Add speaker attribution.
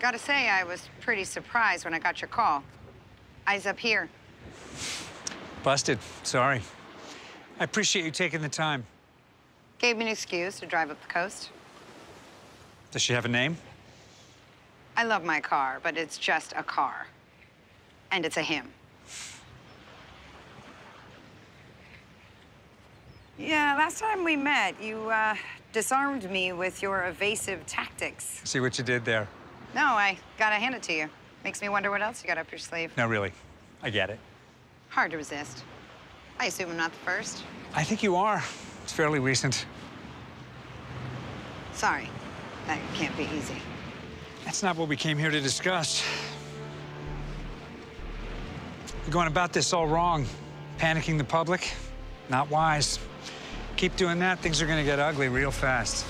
Speaker 1: Gotta say, I was pretty surprised when I got your call. Eyes up here.
Speaker 2: Busted. Sorry. I appreciate you taking the time.
Speaker 1: Gave me an excuse to drive up the coast.
Speaker 2: Does she have a name?
Speaker 1: I love my car, but it's just a car. And it's a him. Yeah, last time we met, you uh, disarmed me with your evasive tactics.
Speaker 2: See what you did there.
Speaker 1: No, I gotta hand it to you. Makes me wonder what else you got up your sleeve.
Speaker 2: No, really. I get it.
Speaker 1: Hard to resist. I assume I'm not the first.
Speaker 2: I think you are. It's fairly recent.
Speaker 1: Sorry, that can't be easy.
Speaker 2: That's not what we came here to discuss. You're going about this all wrong. Panicking the public, not wise. Keep doing that, things are gonna get ugly real fast.